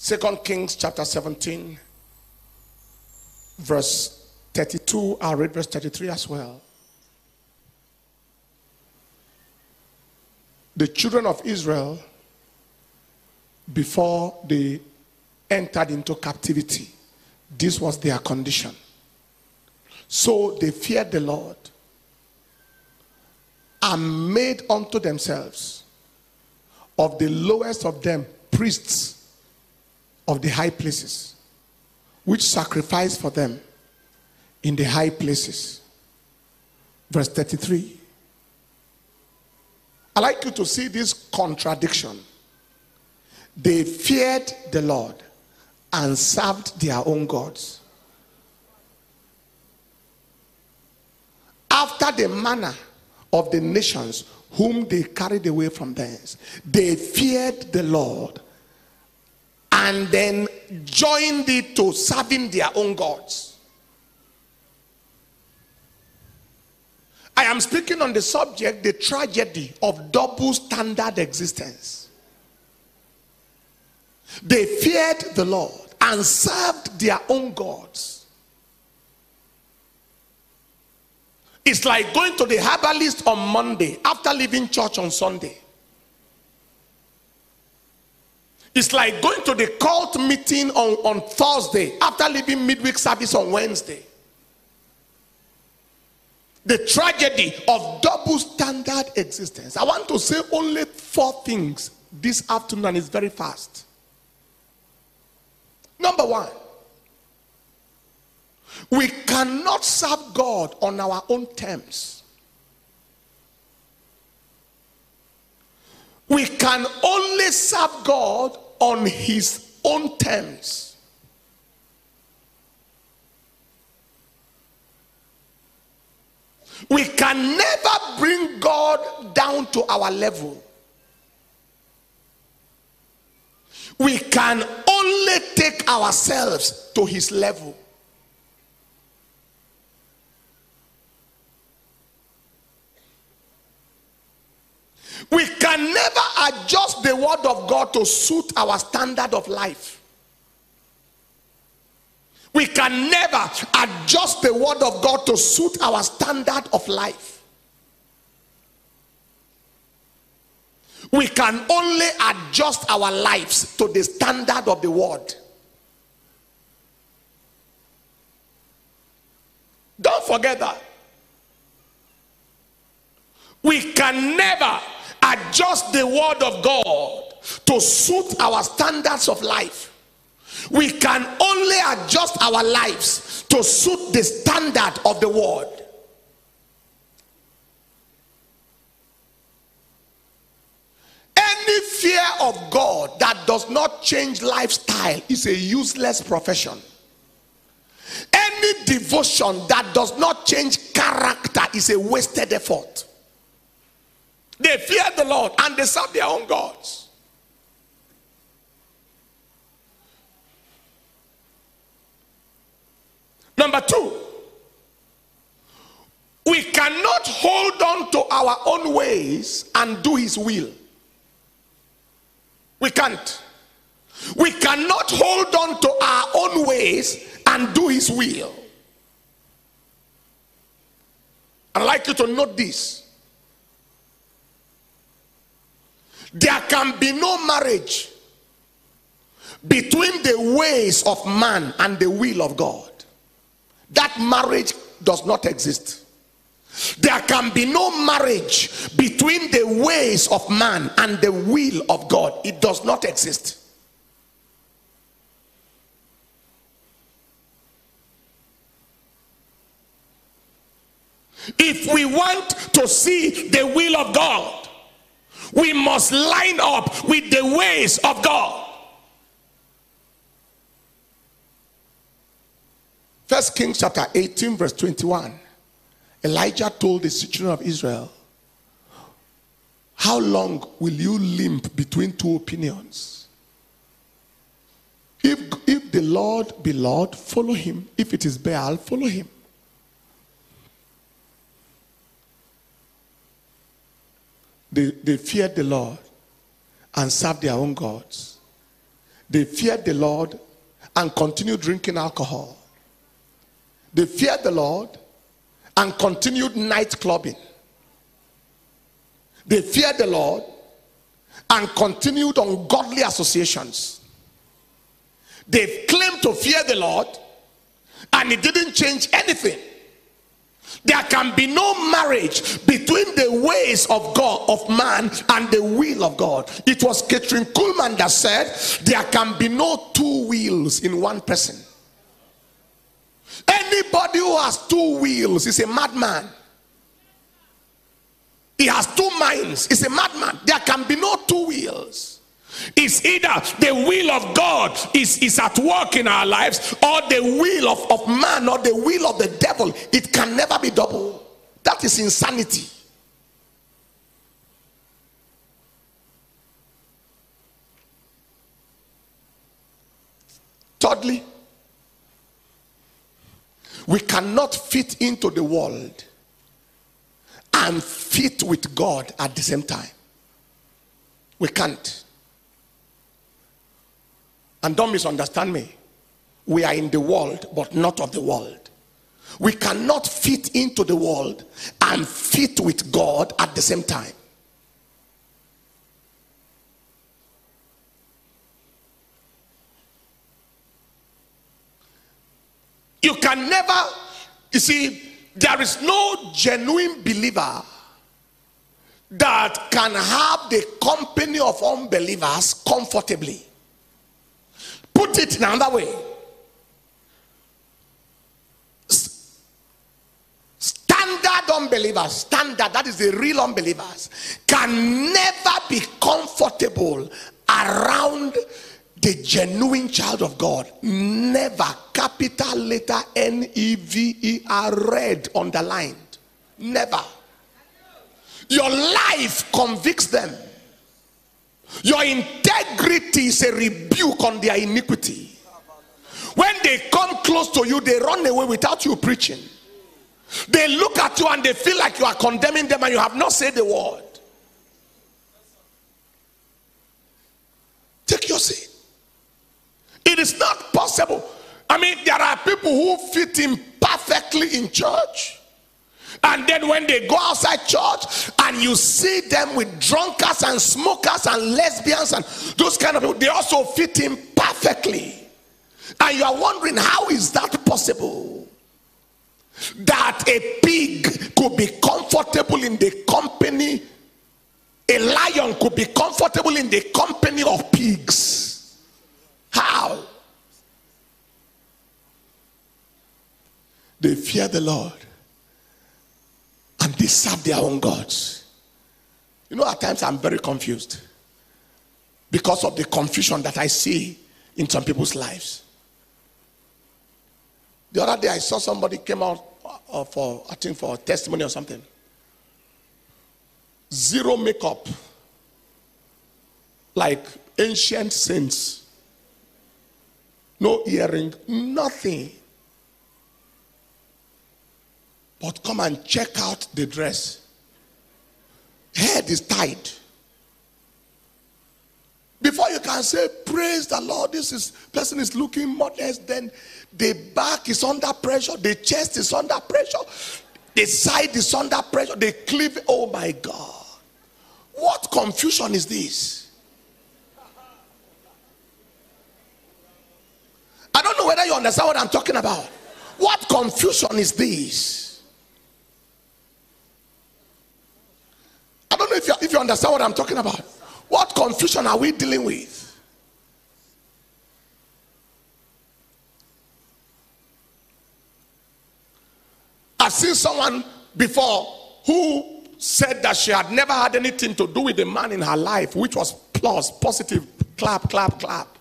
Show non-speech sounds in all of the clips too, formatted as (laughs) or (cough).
Second Kings chapter 17, verse 32. I'll read verse 33 as well. The children of Israel, before they entered into captivity, this was their condition. So they feared the Lord and made unto themselves of the lowest of them priests of the high places, which sacrifice for them in the high places. Verse 33. I like you to see this contradiction. They feared the Lord and served their own gods. After the manner of the nations whom they carried away from thence, they feared the Lord and then joined it to serving their own gods. I am speaking on the subject, the tragedy of double standard existence. They feared the Lord and served their own gods. It's like going to the herbalist on Monday after leaving church on Sunday. It's like going to the cult meeting on, on Thursday after leaving midweek service on Wednesday. The tragedy of double standard existence. I want to say only four things this afternoon, and it's very fast. Number one, we cannot serve God on our own terms. We can only serve God on His own terms. We can never bring God down to our level. We can only take ourselves to His level. We can never adjust the word of God to suit our standard of life. We can never adjust the word of God to suit our standard of life. We can only adjust our lives to the standard of the word. Don't forget that. We can never adjust the word of God to suit our standards of life. We can only adjust our lives to suit the standard of the world. Any fear of God that does not change lifestyle is a useless profession. Any devotion that does not change character is a wasted effort. They fear the Lord and they serve their own gods. Number two, we cannot hold on to our own ways and do His will. We can't. We cannot hold on to our own ways and do His will. I'd like you to note this. There can be no marriage between the ways of man and the will of God. That marriage does not exist. There can be no marriage between the ways of man and the will of God. It does not exist. If we want to see the will of God, we must line up with the ways of God. First Kings chapter 18, verse 21. Elijah told the children of Israel, How long will you limp between two opinions? If, if the Lord be Lord, follow him. If it is Baal, follow him. They, they feared the Lord and served their own gods. They feared the Lord and continued drinking alcohol. They feared the Lord and continued night clubbing. They feared the Lord and continued ungodly associations. They claimed to fear the Lord and it didn't change anything. There can be no marriage between the ways of God, of man, and the will of God. It was Kathryn Kuhlman that said, There can be no two wills in one person. Anybody who has two wheels is a madman. He has two minds, is a madman. There can be no two wheels. It's either the will of God is, is at work in our lives or the will of, of man or the will of the devil. It can never be double. That is insanity. Thirdly, we cannot fit into the world and fit with God at the same time. We can't. And don't misunderstand me. We are in the world, but not of the world. We cannot fit into the world and fit with God at the same time. You can never, you see, there is no genuine believer that can have the company of unbelievers comfortably. Put it in another way. Standard unbelievers, standard, that is the real unbelievers, can never be comfortable around the genuine child of God. Never. Capital letter N E V E R, red, underlined. Never. Your life convicts them. Your integrity is a rebuke on their iniquity. When they come close to you, they run away without you preaching. They look at you and they feel like you are condemning them and you have not said the word. Take your seat. It is not possible. I mean, there are people who fit in perfectly in church. And then when they go outside church and you see them with drunkards and smokers and lesbians and those kind of people, they also fit in perfectly. And you are wondering, how is that possible? That a pig could be comfortable in the company, a lion could be comfortable in the company of pigs. How? They fear the Lord and they serve their own gods. You know, at times I'm very confused because of the confusion that I see in some people's lives. The other day I saw somebody came out uh, for, I think, for a testimony or something. Zero makeup, like ancient saints. No earring, nothing. But come and check out the dress. Head is tied. Before you can say, Praise the Lord, this is person is looking modest, then the back is under pressure, the chest is under pressure, the side is under pressure, the cleave. Oh my God. What confusion is this? I don't know whether you understand what I'm talking about. What confusion is this? I don't know if you, if you understand what I'm talking about. What confusion are we dealing with? I've seen someone before who said that she had never had anything to do with a man in her life, which was plus, positive, clap, clap, clap.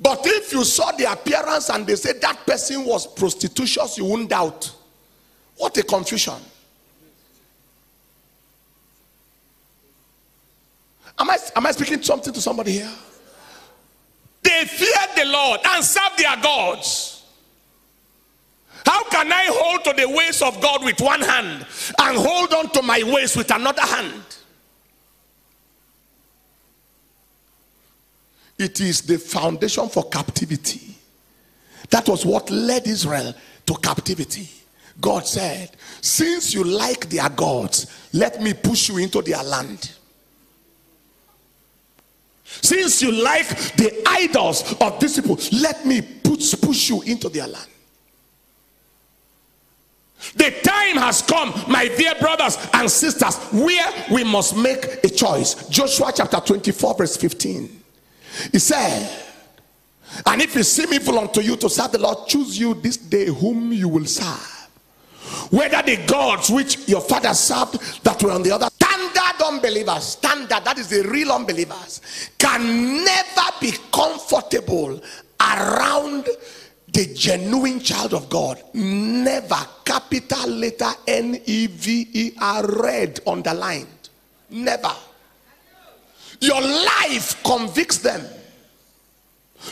But if you saw the appearance and they said that person was prostitutious, you wouldn't doubt. What a confusion. Am I, am I speaking something to somebody here? They feared the Lord and served their gods. How can I hold to the ways of God with one hand and hold on to my ways with another hand? It is the foundation for captivity. That was what led Israel to captivity. God said, Since you like their gods, let me push you into their land. Since you like the idols of these people, let me push, push you into their land. The time has come, my dear brothers and sisters, where we must make a choice. Joshua chapter 24, verse 15. He said, And if it seem evil unto you to serve the Lord, choose you this day whom you will serve. Whether the gods which your father served that were on the other standard unbelievers, standard, that is the real unbelievers, can never be comfortable around the genuine child of God. Never. Capital letter N E V E R, red, underlined. Never. Your life convicts them.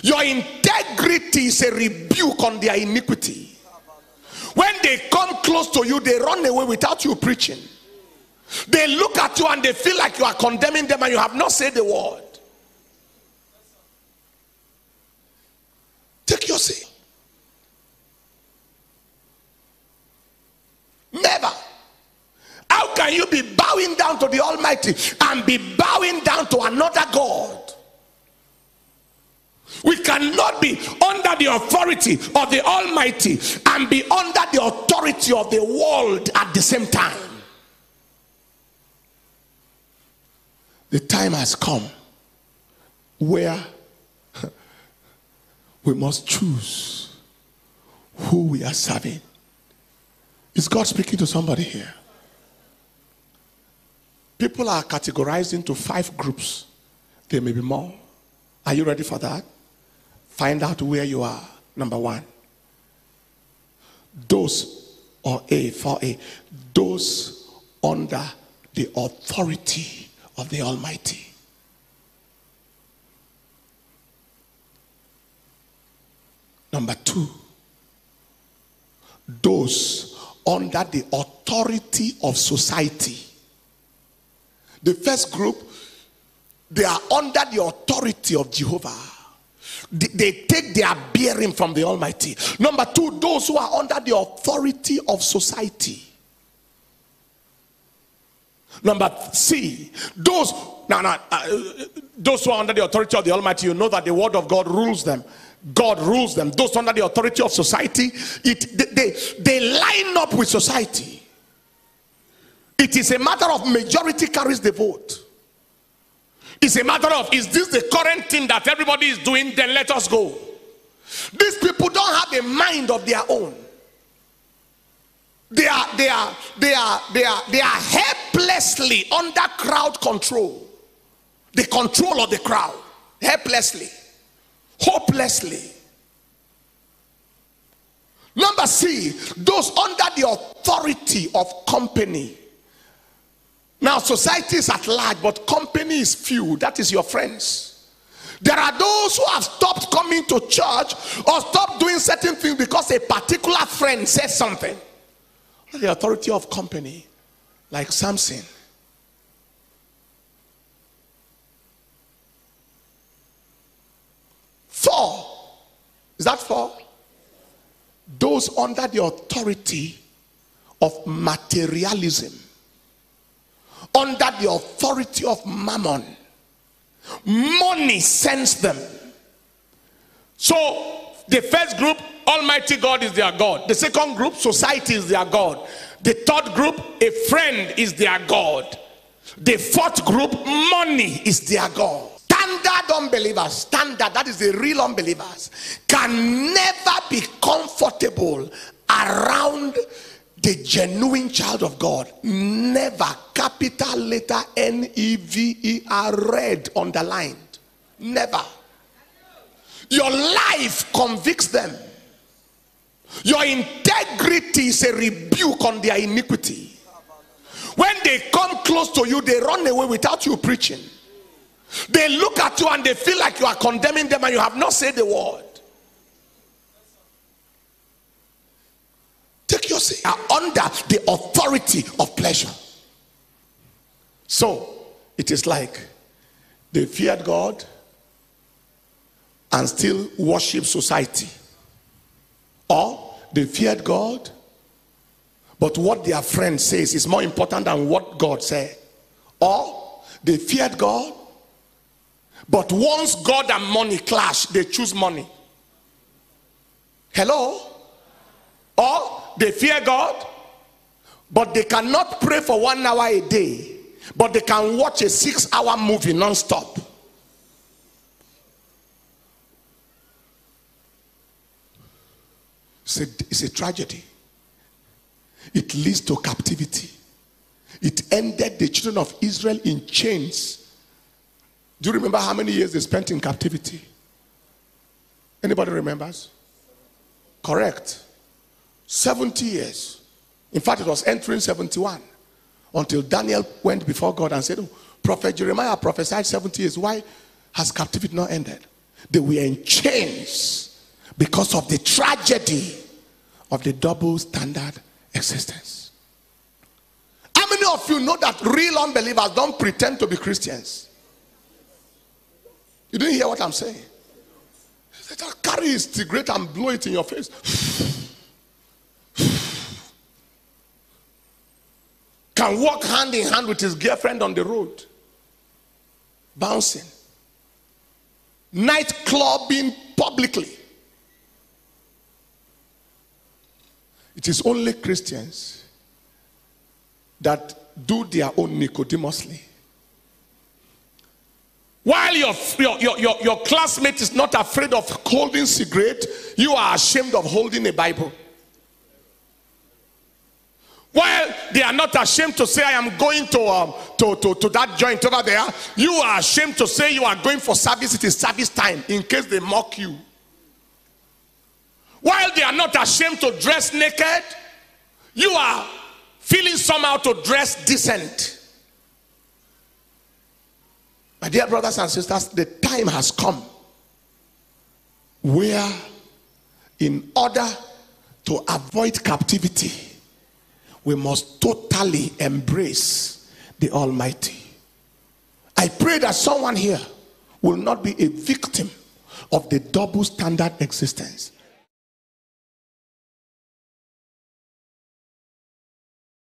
Your integrity is a rebuke on their iniquity. When they come close to you, they run away without you preaching. They look at you and they feel like you are condemning them and you have not said the word. Take your seat. Never. How can you be bowing down to the Almighty and be bowing down to another God? We cannot be under the authority of the Almighty and be under the authority of the world at the same time. The time has come where (laughs) we must choose who we are serving. Is God speaking to somebody here? People are categorized into five groups. There may be more. Are you ready for that? Find out where you are. Number one. Those, or A, for A, those under the authority of the Almighty. Number two, those under the authority of society. The first group, they are under the authority of Jehovah. They take their bearing from the Almighty. Number two, those who are under the authority of society. Number C, those now, now uh, those who are under the authority of the Almighty, you know that the word of God rules them. God rules them. Those under the authority of society, it they, they, they line up with society. It is a matter of majority carries the vote. It's a matter of is this the current thing that everybody is doing? Then let us go. These people don't have a mind of their own. They are they are they are they are they are helplessly under crowd control. The control of the crowd. Helplessly. Hopelessly. Number C, those under the authority of company. Now, society is at large, but company is few. That is your friends. There are those who have stopped coming to church or stopped doing certain things because a particular friend says something. The authority of company, like Samson. Four. Is that four? Those under the authority of materialism under the authority of mammon. Money sends them. So, the first group, Almighty God is their God. The second group, society is their God. The third group, a friend is their God. The fourth group, money is their God. Standard unbelievers, standard, that is the real unbelievers, can never be comfortable around the genuine child of God never capital letter N E V E R red underlined. Never. Your life convicts them. Your integrity is a rebuke on their iniquity. When they come close to you, they run away without you preaching. They look at you and they feel like you are condemning them and you have not said the word. Take your seat. Are under the authority of pleasure. So it is like they feared God, and still worship society. Or they feared God, but what their friend says is more important than what God said. Or they feared God, but once God and money clash, they choose money. Hello? Or they fear God, but they cannot pray for one hour a day, but they can watch a six hour movie non-stop. It's a, it's a tragedy. It leads to captivity. It ended the children of Israel in chains. Do you remember how many years they spent in captivity? Anybody remembers? Correct. 70 years. In fact, it was entering 71 until Daniel went before God and said, oh, Prophet Jeremiah prophesied 70 years. Why has captivity not ended? They were in chains because of the tragedy of the double standard existence. How many of you know that real unbelievers don't pretend to be Christians? You didn't hear what I'm saying? Carry his cigarette and blow it in your face. Can walk hand in hand with his girlfriend on the road, bouncing, night clubbing publicly. It is only Christians that do their own Nicodemously. While your, your, your, your, classmate is not afraid of holding cigarette, you are ashamed of holding a Bible. While they are not ashamed to say, I am going to, um, to, to, to that joint over there, you are ashamed to say you are going for service, it is service time in case they mock you. While they are not ashamed to dress naked, you are feeling somehow to dress decent. My dear brothers and sisters, the time has come where, in order to avoid captivity, we must totally embrace the Almighty. I pray that someone here will not be a victim of the double standard existence